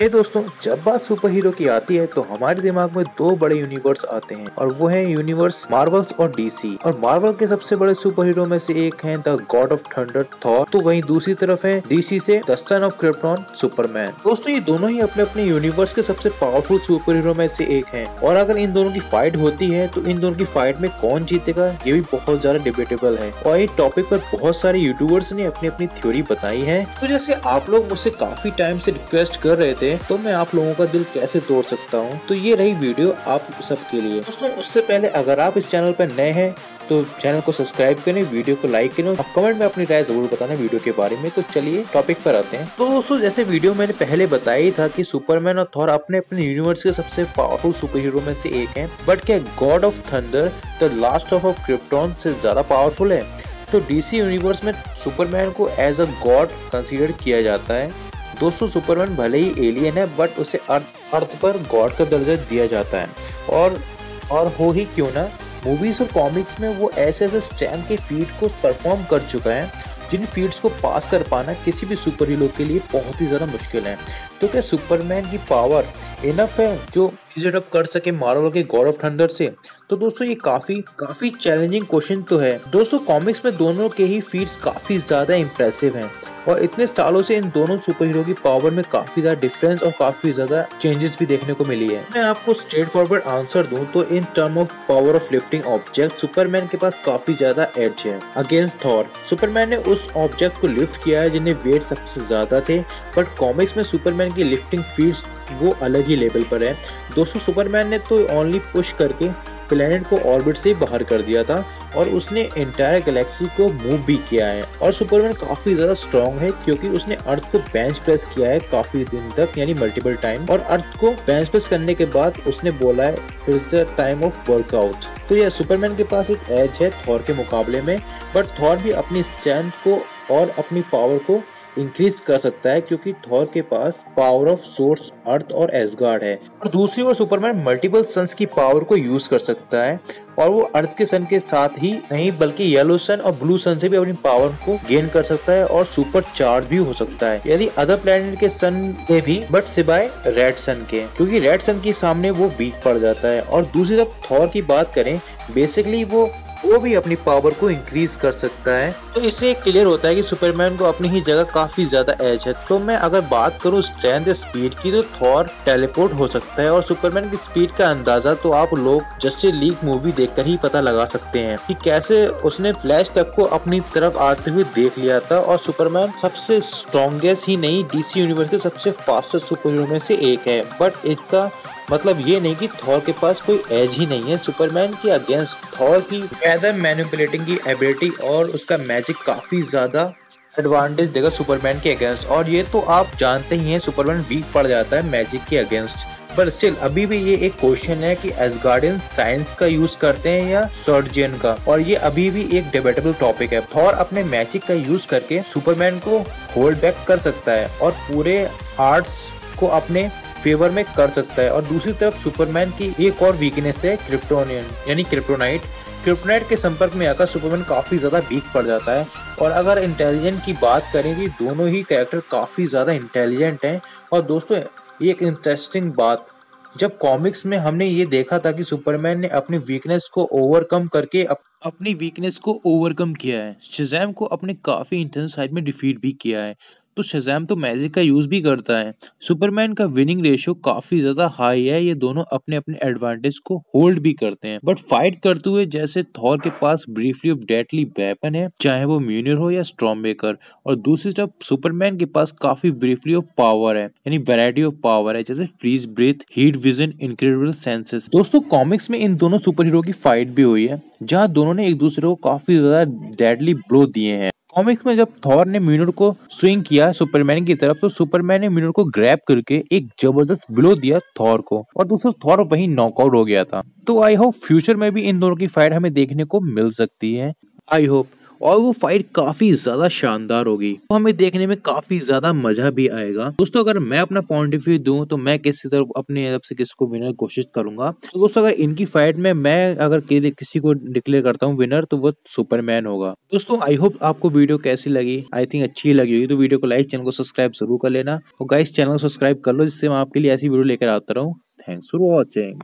हे दोस्तों, जब बात सुपर हीरो की आती है तो हमारे दिमाग में दो बड़े यूनिवर्स आते हैं, और वो है यूनिवर्स मार्वल्स और डीसी और मार्वल के सबसे बड़े सुपर हीरो में से एक है the god of thunder Thor तो वहीं दूसरी तरफ़ है डीसी से the son of Krypton Superman दोस्तों, ये दोनों ही अपने अपने यूनिवर्स के सबसे पावरफुल सुपर हीरो में से एक है। और अगर इन दोनों की फाइट होती है तो इन दोनों की फाइट में कौन जीतेगा, ये भी बहुत ज़्यादा डिबेटेबल है। और इस टॉपिक पर बहुत सारे यूट्यूबर्स ने अपनी अपनी थ्योरी बताई है। तो जैसे आप लोग मुझसे काफ़ी टाइम से रिक्वेस्ट कर रहे थे थे तो मैं आप लोगों का दिल कैसे तोड़ सकता हूँ? तो ये रही वीडियो आप सबके लिए। दोस्तों, उससे पहले अगर आप इस चैनल पर नए हैं तो चैनल को सब्सक्राइब करें, वीडियो को लाइक करें और कमेंट में अपनी राय ज़रूर बताना वीडियो के बारे में। तो चलिए टॉपिक पर आते हैं। तो दोस्तों, जैसे वीडियो मैंने पहले बताया ही था कि सुपरमैन और थॉर अपने अपने यूनिवर्स के सबसे पावरफुल सुपर हीरो में से एक है बट क्या god of thunder the last of of Krypton से ज़्यादा पावरफुल है? तो डीसी यूनिवर्स में सुपरमैन को एज अ गॉड कंसीडर किया जाता है। दोस्तों, सुपरमैन भले ही एलियन है बट उसे अर्थ अर्थ पर गॉड का दर्जा दिया जाता है। और और हो ही क्यों ना मूवीज़ और कॉमिक्स में वो ऐसे ऐसे स्टैम के फीट को परफॉर्म कर चुका है, जिन फीड्स को पास कर पाना किसी भी सुपर हीरो के लिए बहुत ही ज़्यादा मुश्किल है। तो क्या सुपरमैन की पावर इनफ है जो अप कर सके मार्वल के गॉड ऑफ़ थंडर से? तो दोस्तों, ये काफ़ी काफ़ी चैलेंजिंग क्वेश्चन तो है। दोस्तों कॉमिक्स में दोनों के ही फीड्स काफ़ी ज़्यादा इम्प्रेसिव हैं। और इतने सालों से इन दोनों सुपर हीरो की पावर में काफ़ी ज़्यादा डिफरेंस और काफ़ी ज़्यादा चेंजेस भी देखने को मिली है। मैं आपको स्ट्रेट फॉरवर्ड आंसर दूँ तो in term of power of lifting object Superman के पास काफ़ी ज़्यादा एज है। अगेंस्ट थॉर सुपरमैन ने उस ऑब्जेक्ट को लिफ्ट किया है जिन्हें वेट सबसे ज़्यादा थे बट कॉमिक्स में सुपरमैन की लिफ्टिंग फ़ील्ड वो अलग ही लेवल पर है। दोस्तों सुपरमैन ने तो ओनली पुश करके प्लेनेट को ऑर्बिट से बाहर कर दिया था और उसने एंटायर गैलेक्सी को मूव भी किया है। और सुपरमैन काफ़ी ज़्यादा स्ट्रॉन्ग है क्योंकि उसने अर्थ को बेंच प्रेस किया है काफ़ी दिन तक, यानी मल्टीपल टाइम और अर्थ को बेंच प्रेस करने के बाद उसने बोला है it's the time of workout तो यह सुपरमैन के पास एक एज है थॉर के मुकाबले में बट थॉर भी अपनी स्ट्रेंथ को और अपनी पावर को इंक्रीज कर सकता है क्योंकि थॉर के पास पावर ऑफ़ सोर्स अर्थ और एसगार्ड है। और दूसरी ओर सुपरमैन मल्टीपल सन्स की पावर को यूज़ कर सकता है। और वो अर्थ के सन के साथ ही नहीं, बल्कि येलो सन और ब्लू सन से भी अपनी पावर को गेन कर सकता है और सुपर चार्ज भी हो सकता है। यदि अदर प्लेनेट के सन में भी बट सिवाय रेड सन के। क्योंकि रेड सन के सामने वो वीक पड़ जाता है। और दूसरी तरफ़ थॉर की बात करें बेसिकली वो वो भी अपनी पावर को इंक्रीज कर सकता है। तो इससे क्लियर होता है कि सुपरमैन को अपनी ही जगह काफ़ी ज़्यादा एज है। तो मैं अगर बात करूँ स्ट्रेंथ स्पीड की तो थॉर टेलीपोर्ट हो सकता है और सुपरमैन की स्पीड का अंदाज़ा तो आप लोग जस्टिस लीग मूवी देखकर ही पता लगा सकते हैं कि कैसे उसने फ्लैश तक को अपनी तरफ़ आते हुए देख लिया था और सुपरमैन सबसे स्ट्रॉन्गेस्ट ही नहीं डीसी यूनिवर्स के सबसे फास्टेस्ट सुपर हीरो में से एक है। बट इसका मतलब ये नहीं कि थॉर के पास कोई एज ही नहीं है। सुपरमैन के अगेंस्ट थॉर की वेदर मैनिपुलेटिंग की एबिलिटी और उसका मैजिक काफ़ी ज़्यादा एडवांटेज देगा सुपरमैन के अगेंस्ट और ये तो आप जानते ही हैं सुपरमैन वीक पड़ जाता है मैजिक के अगेंस्ट पर स्टिल अभी भी ये एक क्वेश्चन है कि एसगार्डियन साइंस का यूज़ करते हैं या सर्जियन का? और ये अभी भी एक डिबेटेबल टॉपिक है। थॉर अपने मैजिक का यूज़ करके सुपरमैन को होल्ड बैक कर सकता है और पूरे आर्ट्स को अपने फेवर में कर सकता है। और दूसरी तरफ़ सुपरमैन की एक और वीकनेस है क्रिप्टोनियन यानी क्रिप्टोनाइट क्रिप्टोनाइट के संपर्क में आकर सुपरमैन काफ़ी ज़्यादा वीक पड़ जाता है। और अगर इंटेलिजेंट की बात करें कि दोनों ही कैरेक्टर काफ़ी ज़्यादा इंटेलिजेंट हैं। और दोस्तों एक इंटरेस्टिंग बात जब कॉमिक्स में हमने ये देखा था कि सुपरमैन ने अपनी वीकनेस को ओवरकम करके अप, अपनी वीकनेस को ओवरकम किया है। शिजैम को अपने काफ़ी इंटेंस साइड में डिफीट भी किया है। तो शजैम तो मैजिक का यूज़ भी करता है। सुपरमैन का विनिंग रेशियो काफ़ी ज़्यादा हाई है, ये दोनों अपने अपने एडवांटेज को होल्ड भी करते हैं। बट फाइट करते हुए जैसे थॉर के पास ब्रीफली ऑफ़ डेटली वेपन है, चाहे वो म्यूनियर हो या स्ट्रॉम मेकर और दूसरी तरफ़ सुपरमैन के पास काफ़ी ब्रीफली ऑफ़ पावर है, यानी वेराइटी ऑफ़ पावर है, जैसे freeze breath heat vision incredible senses दोस्तों कॉमिक्स में इन दोनों सुपर हीरो की फाइट भी हुई है, जहाँ दोनों ने एक दूसरे को काफ़ी ज़्यादा डेडली ब्लो दिए हैं। कॉमिक्स में जब थॉर ने म्यूनर को स्विंग किया सुपरमैन की तरफ़ तो सुपरमैन ने म्यूनर को ग्रैब करके एक ज़बरदस्त ब्लो दिया थॉर को और दोस्तों थॉर वहीं नॉकआउट हो गया था। तो आई होप फ्यूचर में भी इन दोनों की फाइट हमें देखने को मिल सकती है। आई होप और वो फाइट काफ़ी ज़्यादा शानदार होगी। तो हमें देखने में काफ़ी ज़्यादा मज़ा भी आएगा। दोस्तों, अगर मैं अपना पॉइंट ऑफ़ व्यू दूँ तो मैं किसी तरफ़, अपने तरफ़ से किसको विनर कोशिश करूँगा। तो दोस्तों, अगर इनकी फाइट में मैं अगर किसी को डिक्लेयर करता हूँ विनर तो वो सुपरमैन होगा। दोस्तों आई होप आपको वीडियो कैसी लगी। आई थिंक अच्छी लगी होगी तो वीडियो को लाइक चैनल को सब्सक्राइब ज़रूर कर लेना। और गाइस चैनल को सब्सक्राइब कर लो, जिससे मैं आपके लिए ऐसी वीडियो लेकर आता रहूँ। Thanks for watching